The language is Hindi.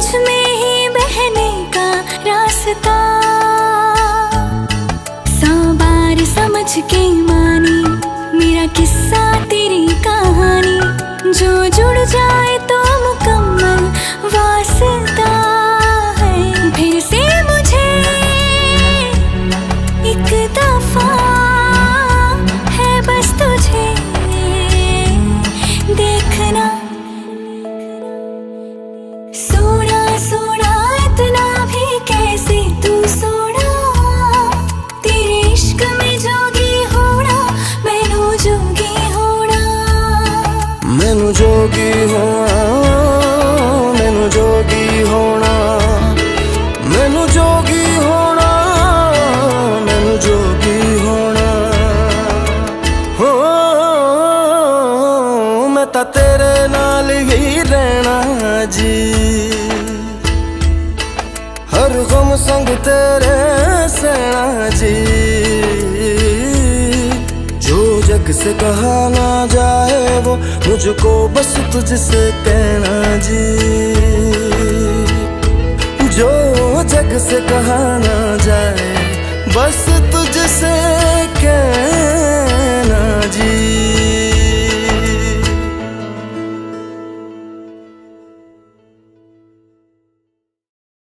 तुझ में ही बहने का रास्ता। सौ बार समझ के मानी, मेरा किस्सा तेरी कहानी। जोगी होना मैनू जोगी होना मैनू जोगी होना मैनू जोगी होना हो, मैं तो तेरे नाल ही रहना जी। हर गम संग तेरे सहना जग से कहा ना जाए वो? मुझको बस तुझसे कहना जी। जो जग से कहा ना जाए, बस तुझसे